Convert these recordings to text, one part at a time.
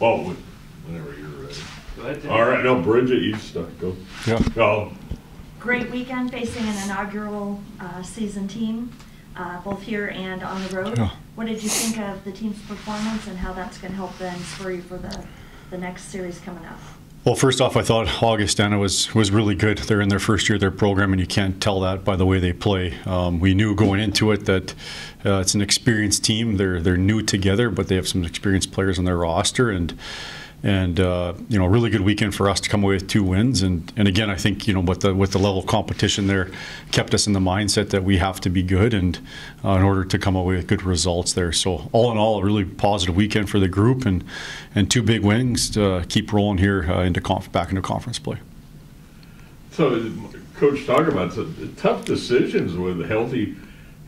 Well, when- whenever you're ready. Go ahead. All right, no, Bridget, you start, go. Yeah. Go. Great weekend facing an inaugural uh, season team, uh, both here and on the road. Yeah. What did you think of the team's performance and how that's going to help them spur you for the, the next series coming up? Well, first off, I thought Augustana was was really good. They're in their first year of their program, and you can't tell that by the way they play. Um, we knew going into it that uh, it's an experienced team. They're they're new together, but they have some experienced players on their roster, and and uh, you know, a really good weekend for us to come away with two wins. And and again, I think you know, with the with the level of competition there, kept us in the mindset that we have to be good, and uh, in order to come away with good results there. So all in all, a really positive weekend for the group, and and two big wins to keep rolling here uh, into conf- back into conference play. So, Coach, talk about tough decisions with healthy,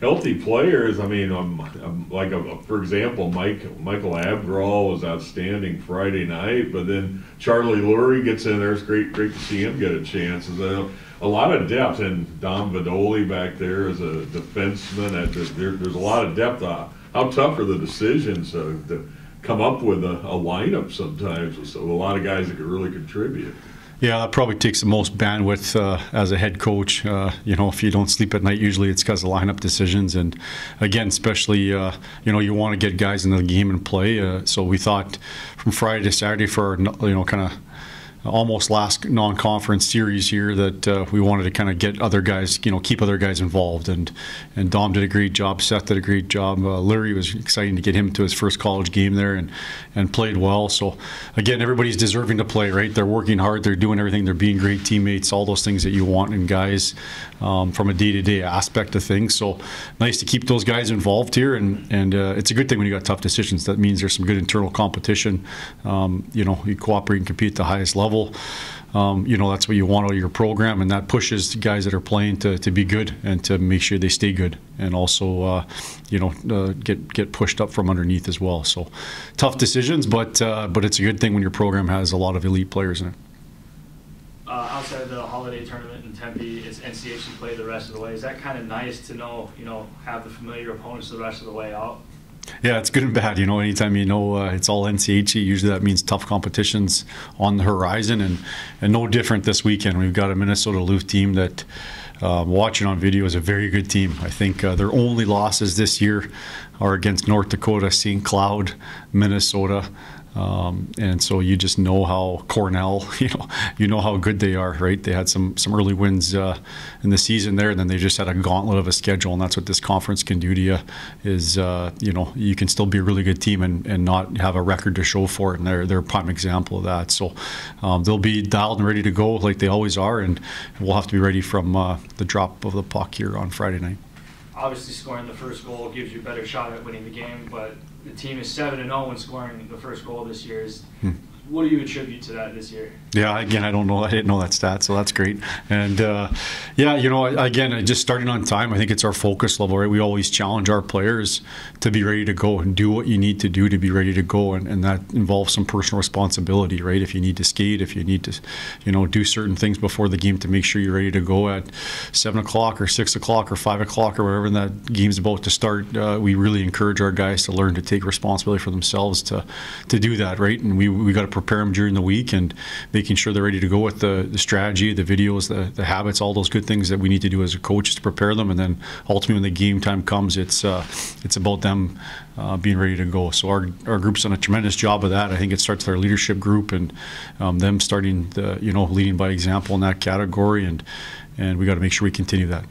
healthy players. I mean, um, um, like a, for example, Mike Michael Abgrall was outstanding Friday night, but then Charlie Lurie gets in there. It's great, great to see him get a chance. There's a, lot of depth, and Dom Vidoli back there is a defenseman. The, there, there's a lot of depth. Uh, how tough are the decisions uh, to come up with a, a lineup sometimes with so a lot of guys that could really contribute? Yeah, that probably takes the most bandwidth uh, as a head coach. Uh, you know, if you don't sleep at night, usually it's because of lineup decisions. And again, especially, uh, you know, you want to get guys into the game and play. Uh, so we thought from Friday to Saturday for you know, kind of almost last non-conference series here that uh, we wanted to kind of get other guys, you know, keep other guys involved. And and Dom did a great job. Seth did a great job. Uh, Larry was exciting to get him to his first college game there and and played well. So again, everybody's deserving to play, right? They're working hard. They're doing everything. They're being great teammates. All those things that you want in guys um, from a day-to-day aspect of things. So nice to keep those guys involved here. And and uh, it's a good thing when you got tough decisions. That means there's some good internal competition. Um, you know, you cooperate and compete at the highest level. Um, you know that's what you want out of your program, and that pushes the guys that are playing to, to be good and to make sure they stay good, and also uh, you know uh, get get pushed up from underneath as well. So tough decisions, but uh, but it's a good thing when your program has a lot of elite players in it. Uh, outside of the holiday tournament in Tempe, it's NCHC play the rest of the way. Is that kind of nice to know, you know, have the familiar opponents the rest of the way out? Yeah, it's good and bad. You know, anytime you know uh, it's all NCHC, usually that means tough competitions on the horizon, and and no different this weekend. We've got a Minnesota Luth team that. Uh, watching on video is a very good team. I think uh, their only losses this year are against North Dakota, St. Cloud, Minnesota, um, and so you just know how Cornell, you know, you know how good they are, right? They had some some early wins uh, in the season there, and then they just had a gauntlet of a schedule, and that's what this conference can do to you. Is uh, you know you can still be a really good team and, and not have a record to show for it, and they're they're a prime example of that. So um, they'll be dialed and ready to go like they always are, and we'll have to be ready from uh, the drop of the puck here on Friday night. Obviously, scoring the first goal gives you a better shot at winning the game, but the team is 7 and 0 when scoring the first goal this year. Is, Hmm. What do you attribute to that this year? Yeah, again, I don't know. I didn't know that stat, so that's great. And uh, yeah, you know, again, just starting on time. I think it's our focus level, right? We always challenge our players to be ready to go and do what you need to do to be ready to go, and, and that involves some personal responsibility, right? If you need to skate, if you need to, you know, do certain things before the game to make sure you're ready to go at seven o'clock or six o'clock or five o'clock or wherever that game's about to start. Uh, we really encourage our guys to learn to take responsibility for themselves to to do that, right? And we we got to prepare them during the week and making sure they're ready to go with the, the strategy, the videos, the, the habits, all those good things that we need to do as a coach is to prepare them. And then ultimately, when the game time comes, it's uh, it's about them uh, being ready to go. So our, our group's done a tremendous job of that. I think it starts with our leadership group and um, them starting the you know leading by example in that category, and and we got to make sure we continue that.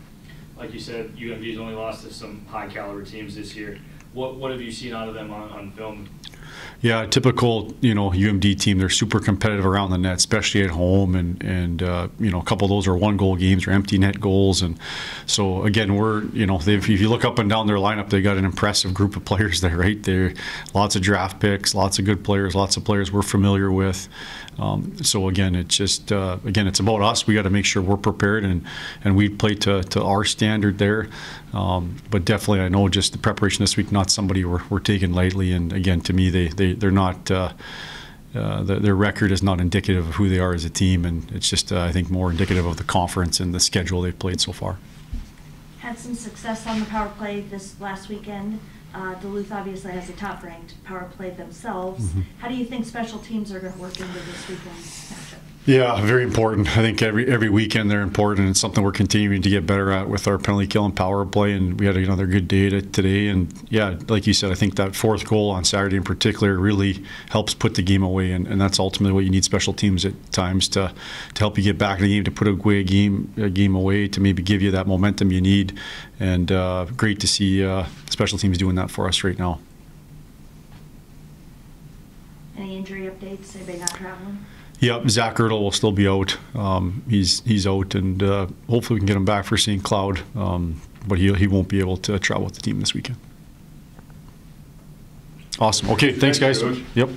Like you said, UMD's only lost to some high caliber teams this year. What what have you seen out of them on, on film? Yeah, typical, you know, UMD team. They're super competitive around the net, especially at home, and and uh, you know, a couple of those are one goal games or empty net goals, and so again, we're you know, if you look up and down their lineup, they got an impressive group of players there, right? There, lots of draft picks, lots of good players, lots of players we're familiar with. Um, so again, it's just uh, again, it's about us. We got to make sure we're prepared and and we play to, to our standard there. Um, but definitely, I know just the preparation this week, not somebody we're, we're taking lightly. And again, to me, they they they're not. Uh, uh, the, their record is not indicative of who they are as a team, and it's just, uh, I think, more indicative of the conference and the schedule they've played so far. Had some success on the power play this last weekend. Uh, Duluth obviously has a top-ranked power play themselves. Mhm. How do you think special teams are going to work into this weekend's matchup? Yeah, very important. I think every every weekend they're important. It's something we're continuing to get better at with our penalty kill and power play. And we had another good day to, today. And yeah, like you said, I think that fourth goal on Saturday in particular really helps put the game away. And, and that's ultimately what you need special teams at times to to help you get back in the game, to put away a game a game away, to maybe give you that momentum you need. And uh, great to see uh, special teams doing that for us right now. Any injury updates? Anybody not traveling? Yep, Zach Urdahl will still be out. Um, he's he's out, and uh, hopefully we can get him back for St. Cloud. Um, but he he won't be able to travel with the team this weekend. Awesome. Okay, thanks, Thanks, guys. Yep.